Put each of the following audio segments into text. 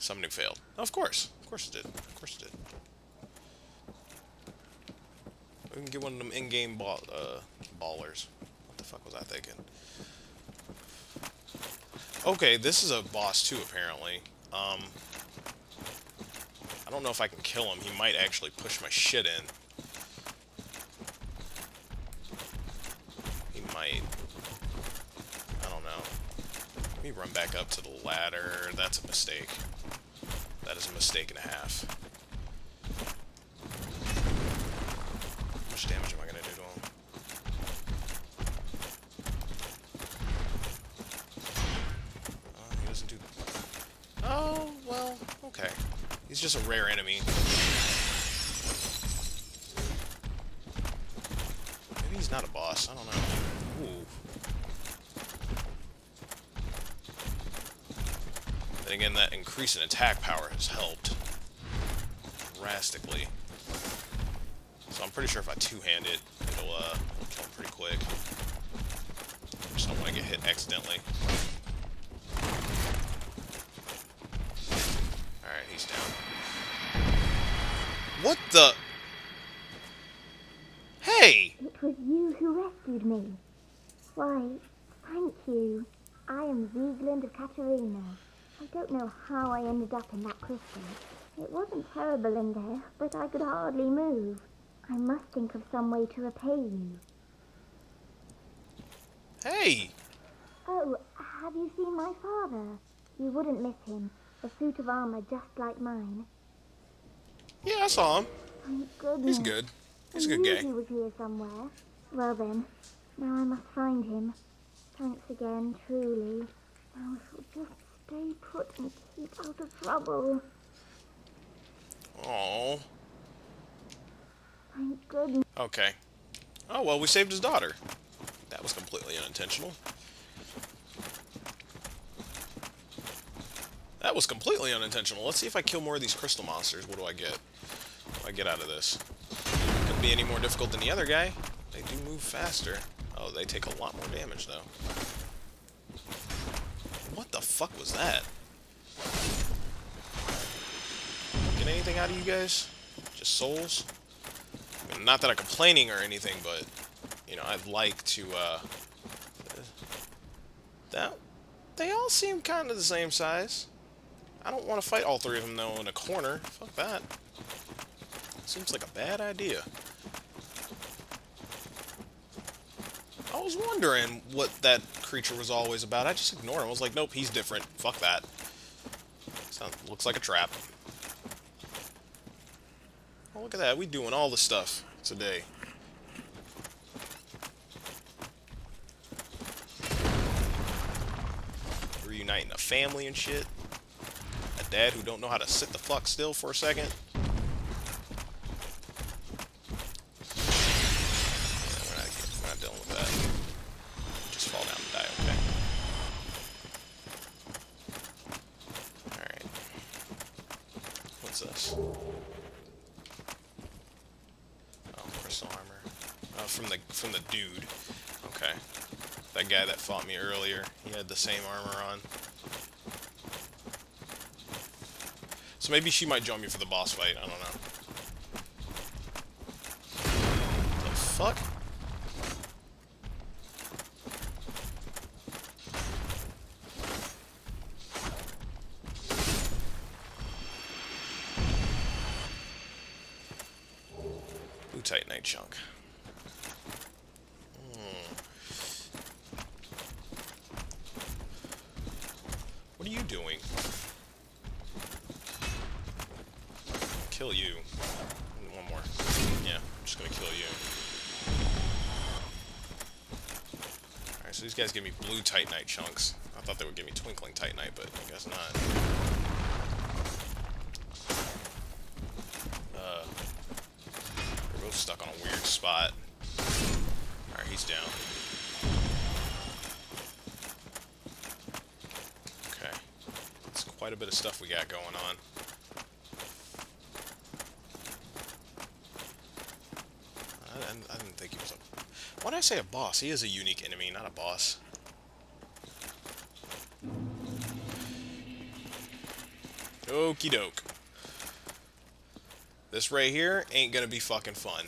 Summoning failed. Of course. Of course it did. Of course it did. We can get one of them in-game ball, uh, ballers. What the fuck was I thinking? Okay, this is a boss too, apparently. Um, I don't know if I can kill him. He might actually push my shit in. He might. I don't know. Let me run back up to the ladder. That's a mistake. That is a mistake and a half. How much damage am I gonna do to him? Uh, he doesn't do... Oh, well, okay. He's just a rare enemy. Maybe he's not a boss. I don't know. Ooh. Then again, that increase in attack power has helped drastically. So I'm pretty sure if I two-hand it, it'll, uh, kill him pretty quick. I Just don't want to get hit accidentally. Alright, he's down. What the? Hey! It was you who rescued me. Why, thank you. I am Sieglinde of Catarina. I don't know how I ended up in that crystal. It wasn't terrible in there, but I could hardly move. I must think of some way to repay you. Hey! Oh, have you seen my father? You wouldn't miss him. A suit of armor just like mine. Yeah, I saw him. Thank goodness. He's good. He's a I good knew guy. he was here somewhere. Well then, now I must find him. Thanks again, truly. Now I shall just stay put and keep out of trouble. Oh. Thank goodness. Okay. Oh, well, we saved his daughter. That was completely unintentional. That was completely unintentional. Let's see if I kill more of these crystal monsters. What do I get? What do I get out of this? Couldn't be any more difficult than the other guy. They do move faster. Oh, they take a lot more damage, though. What the fuck was that? Get anything out of you guys? Just souls? I mean, not that I'm complaining or anything, but, you know, I'd like to, uh... That... They all seem kind of the same size. I don't want to fight all three of them, though, in a corner. Fuck that. Seems like a bad idea. Was wondering what that creature was always about. I just ignored him. I was like, nope, he's different. Fuck that. Sounds, looks like a trap. Oh, look at that. We doing all the stuff today. Reuniting a family and shit. A dad who don't know how to sit the fuck still for a second. Had the same armor on. So maybe she might join me for the boss fight, I don't know. The fuck? Blue Titanite chunk. So these guys give me blue Titanite chunks. I thought they would give me twinkling Titanite, but I guess not. Uh, they're both stuck on a weird spot. Alright, he's down. Okay. It's quite a bit of stuff we got going on. I, I, I didn't think he was a... Why did I say a boss? He is a unique enemy, not a boss. Okie doke. This right here ain't gonna be fucking fun.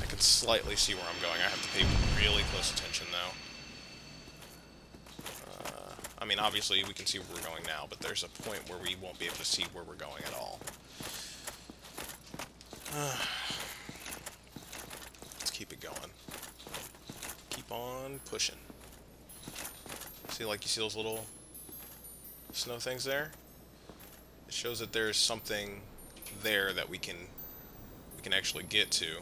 I can slightly see where I'm going. I have to pay really close attention, though. I mean, obviously, we can see where we're going now, but there's a point where we won't be able to see where we're going at all. Let's keep it going. Keep on pushing. See, like, you see those little snow things there? It shows that there's something there that we can we can actually get to.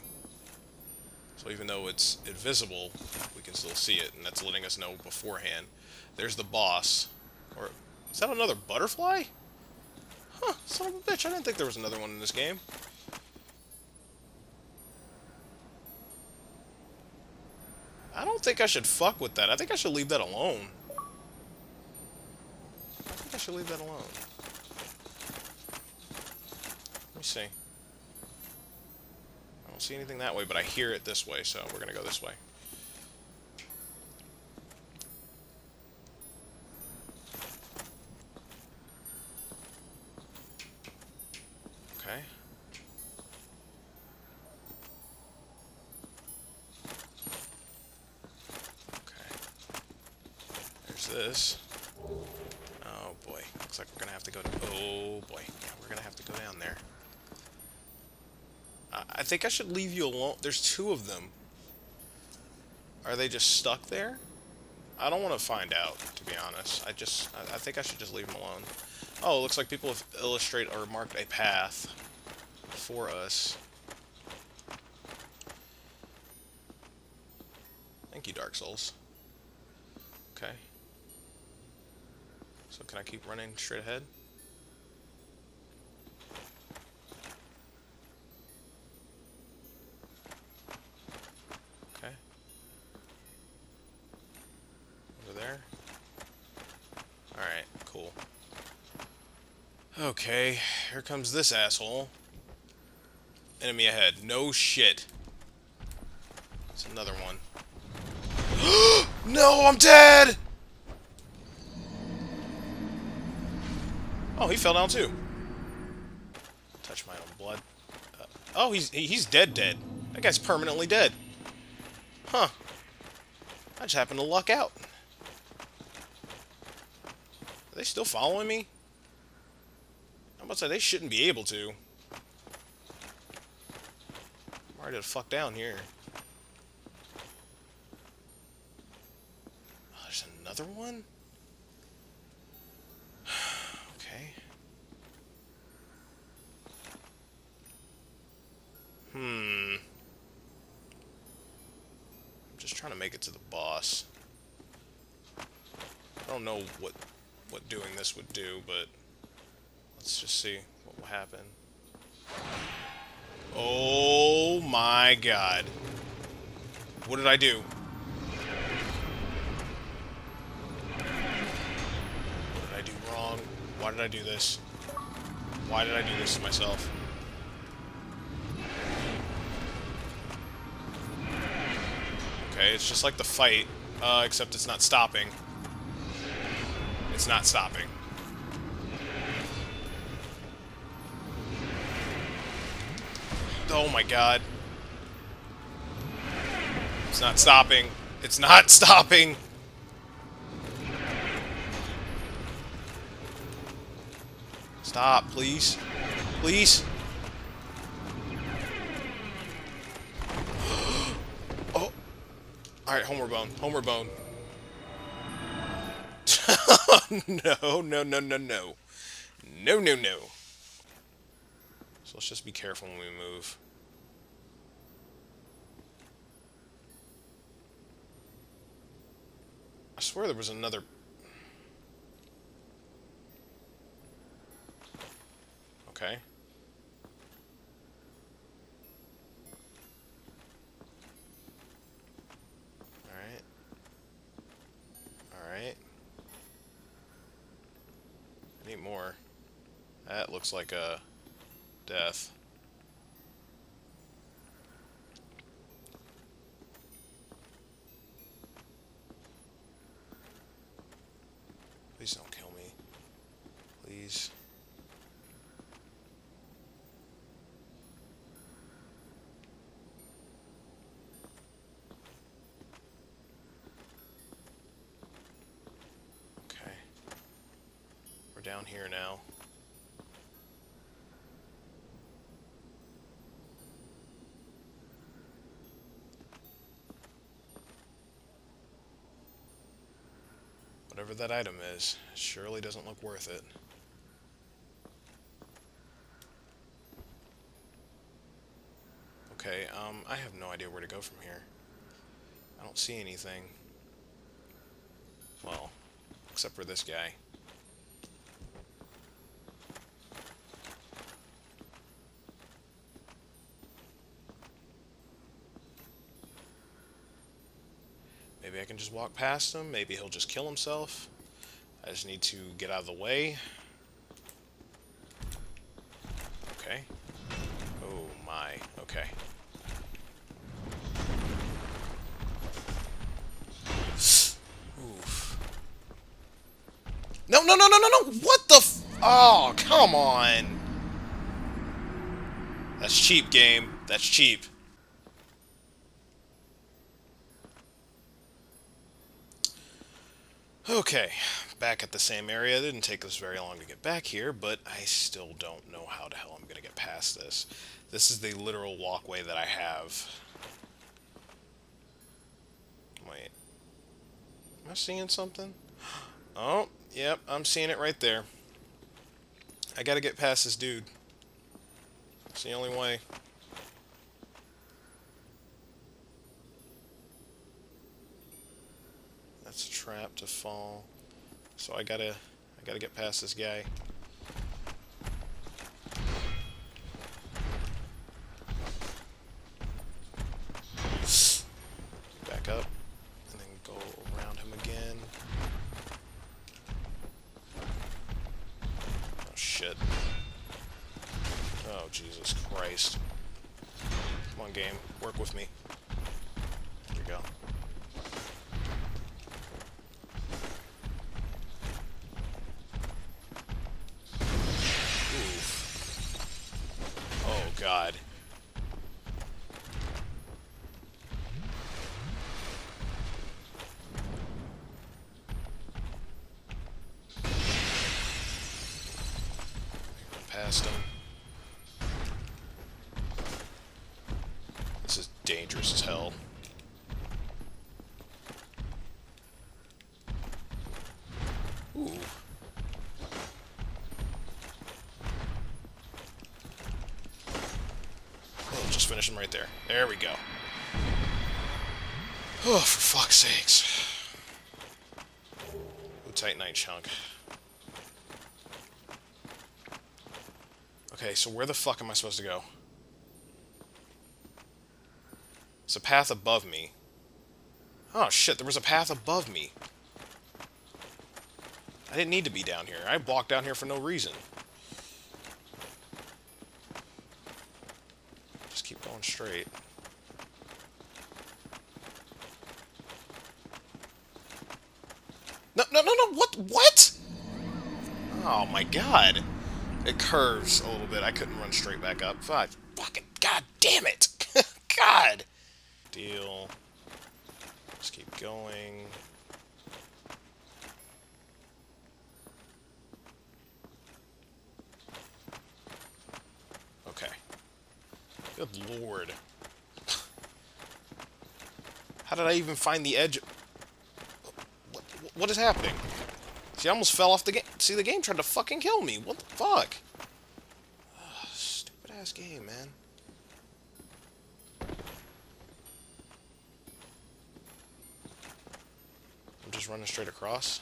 So even though it's invisible, we can still see it, and that's letting us know beforehand. There's the boss. Or, is that another butterfly? Huh, son of a bitch, I didn't think there was another one in this game. I don't think I should fuck with that. I think I should leave that alone. I think I should leave that alone. Let me see. I don't see anything that way, but I hear it this way, so we're gonna go this way. Okay. Okay. There's this. Oh boy. Looks like we're gonna have to go to... Oh boy. Yeah, we're gonna have to go down there. I, I think I should leave you alone. There's two of them. Are they just stuck there? I don't want to find out, to be honest. I just... I, I think I should just leave them alone. Oh, it looks like people have illustrated or marked a path for us. Thank you, Dark Souls. Okay. So can I keep running straight ahead? Okay. Over there. Alright, cool. Okay, here comes this asshole. Enemy ahead. No shit. It's another one. no, I'm dead! Oh, he fell down too. Touch my own blood. Uh, oh, he's he's dead dead. That guy's permanently dead. Huh. I just happened to luck out. Are they still following me? I'm about to say, they shouldn't be able to. I'm already the fuck down here. Oh, there's another one? okay. Hmm. I'm just trying to make it to the boss. I don't know what what doing this would do, but let's just see what will happen. Oh my god. What did I do? What did I do wrong? Why did I do this? Why did I do this to myself? Okay, it's just like the fight, uh, except it's not stopping. It's not stopping. Oh my god. It's not stopping. It's not stopping! Stop, please. Please. oh. Alright, Homeward Bone. Homeward Bone. no, no, no, no, no. No, no, no. So let's just be careful when we move. I swear there was another... Okay. Alright. Alright death. Please don't kill me. Please. Okay. We're down here now. Whatever that item is, surely doesn't look worth it. Okay, um, I have no idea where to go from here. I don't see anything. Well, except for this guy. Maybe I can just walk past him. Maybe he'll just kill himself. I just need to get out of the way. Okay. Oh my. Okay. Oof. No, no, no, no, no, no! What the f- Oh, come on! That's cheap, game. That's cheap. Okay, back at the same area. It didn't take us very long to get back here, but I still don't know how the hell I'm going to get past this. This is the literal walkway that I have. Wait. Am I seeing something? Oh, yep, I'm seeing it right there. I gotta get past this dude. It's the only way. That's a trap to fall. So I gotta, I gotta get past this guy. Back up, and then go around him again. Oh shit. Oh Jesus Christ. Come on game, work with me. Here we go. Ooh. Oh, just finish him right there. There we go. Oh, for fuck's sakes. Titanite chunk. Okay, so where the fuck am I supposed to go? It's a path above me. Oh shit, there was a path above me. Didn't need to be down here. I walked down here for no reason. Just keep going straight. No, no, no, no, what, what? Oh my god. It curves a little bit. I couldn't run straight back up. Fuck, fucking, god damn it. god. Deal. Just keep going. Okay. Good lord. How did I even find the edge? What, what is happening? See, I almost fell off the game. See, the game tried to fucking kill me. What the fuck? Ugh, stupid ass game, man. I'm just running straight across.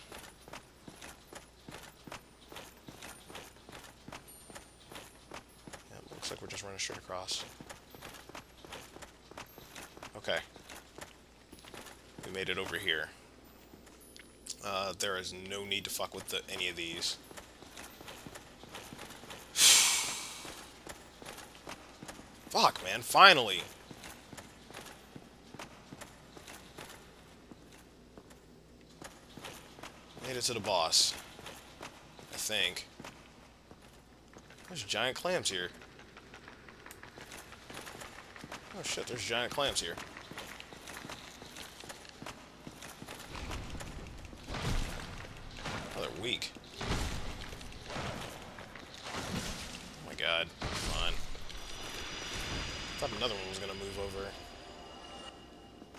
Yeah, looks like we're just running straight across. Okay. We made it over here. Uh, there is no need to fuck with the, any of these. Fuck, man, finally! Made it to the boss. I think. There's giant clams here. Oh shit, there's giant clams here. Weak. Oh my god, come on. thought another one was gonna move over.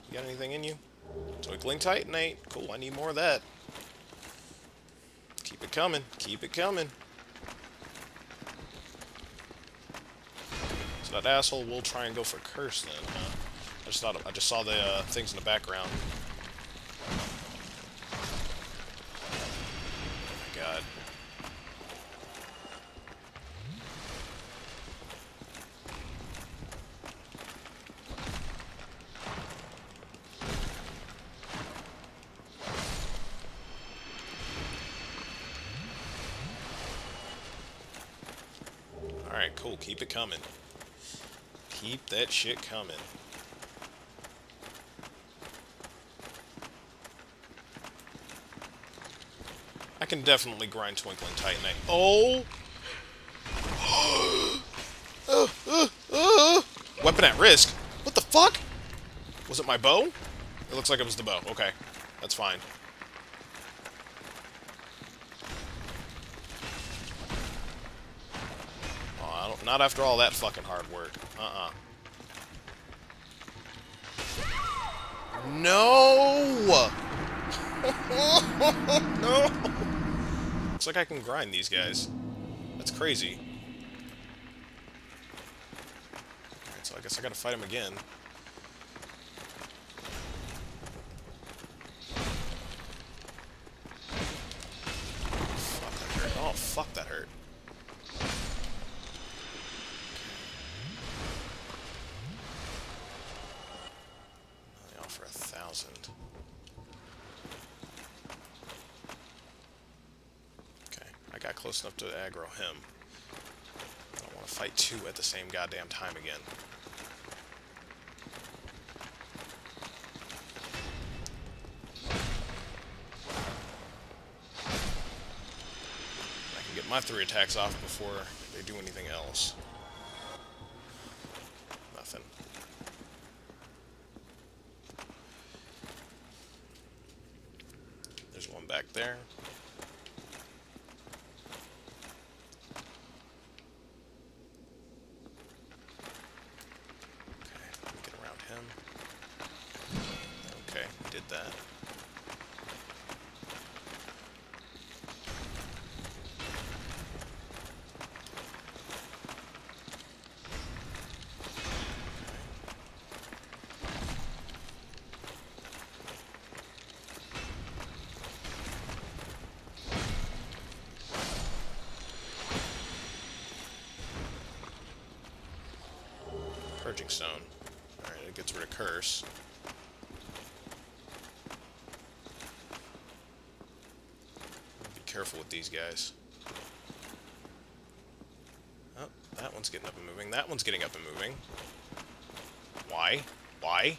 You got anything in you? Twinkling Titanite. Cool, I need more of that. Keep it coming. Keep it coming. So that asshole will try and go for curse then, huh? I just thought I just saw the uh, things in the background. Oh my god. Alright, cool. Keep it coming. Keep that shit coming. I can definitely grind Twinkling Titanite. Oh! uh, uh, uh. Weapon at risk? What the fuck? Was it my bow? It looks like it was the bow. Okay. That's fine. Not after all that fucking hard work. Uh-uh. No! no! Looks like I can grind these guys. That's crazy. Alright, so I guess I gotta fight him again. Fuck, that hurt. Oh, fuck, that hurt. They offer a thousand. Okay, I got close enough to aggro him. I don't want to fight two at the same goddamn time again. I can get my three attacks off before they do anything else. Nothing. There's one back there. Okay, let me get around him. Okay, did that. Purging Stone. Alright, it gets rid of Curse. Be careful with these guys. Oh, that one's getting up and moving. That one's getting up and moving. Why? Why?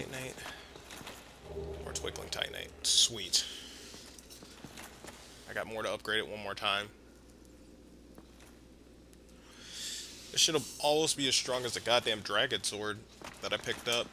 Titanite. More Twinkling Titanite. Sweet. I got more to upgrade it one more time. This should almost be as strong as the goddamn Dragon Sword that I picked up.